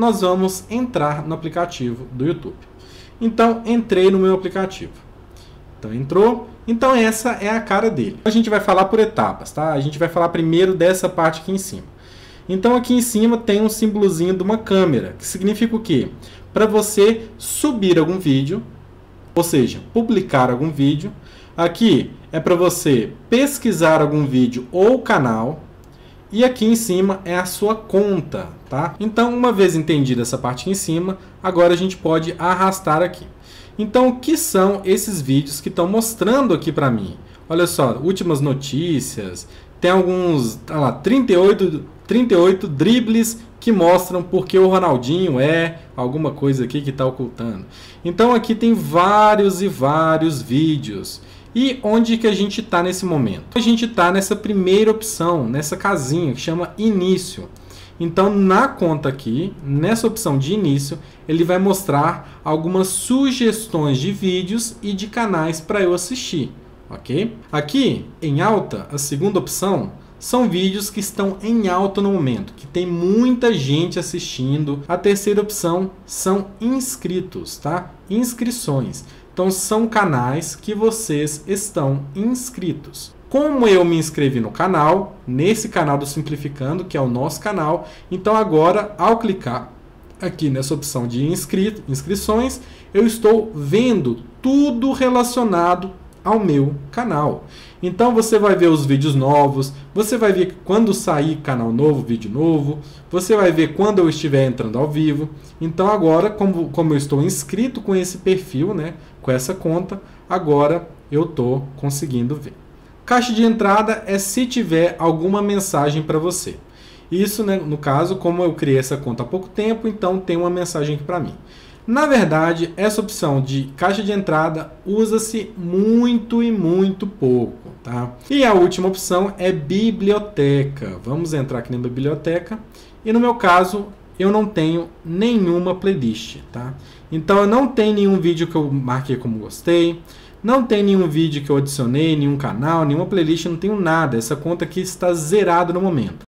nós vamos entrar no aplicativo do YouTube. Então, entrei no meu aplicativo. Então, entrou. Então, essa é a cara dele. A gente vai falar por etapas, tá? A gente vai falar primeiro dessa parte aqui em cima. Então, aqui em cima tem um símbolozinho de uma câmera, que significa o quê? Para você subir algum vídeo, ou seja, publicar algum vídeo. Aqui é para você pesquisar algum vídeo ou canal, e aqui em cima é a sua conta, tá? Então, uma vez entendida essa parte em cima, agora a gente pode arrastar aqui. Então, o que são esses vídeos que estão mostrando aqui para mim? Olha só, últimas notícias, tem alguns, tá lá, 38, 38 dribles que mostram porque o Ronaldinho é alguma coisa aqui que está ocultando. Então aqui tem vários e vários vídeos. E onde que a gente está nesse momento? A gente está nessa primeira opção, nessa casinha que chama início. Então, na conta aqui, nessa opção de início, ele vai mostrar algumas sugestões de vídeos e de canais para eu assistir, ok? Aqui, em alta, a segunda opção, são vídeos que estão em alta no momento, que tem muita gente assistindo. A terceira opção são inscritos, tá? Inscrições. Então são canais que vocês estão inscritos. Como eu me inscrevi no canal, nesse canal do Simplificando, que é o nosso canal, então agora ao clicar aqui nessa opção de inscri inscrições, eu estou vendo tudo relacionado ao meu canal. Então você vai ver os vídeos novos, você vai ver quando sair canal novo, vídeo novo, você vai ver quando eu estiver entrando ao vivo. Então agora, como, como eu estou inscrito com esse perfil, né, com essa conta, agora eu estou conseguindo ver. Caixa de entrada é se tiver alguma mensagem para você. Isso, né, no caso, como eu criei essa conta há pouco tempo, então tem uma mensagem aqui para mim. Na verdade, essa opção de caixa de entrada usa-se muito e muito pouco, tá? E a última opção é biblioteca. Vamos entrar aqui na biblioteca. E no meu caso, eu não tenho nenhuma playlist, tá? Então eu não tenho nenhum vídeo que eu marquei como gostei, não tem nenhum vídeo que eu adicionei, nenhum canal, nenhuma playlist, não tenho nada. Essa conta aqui está zerada no momento.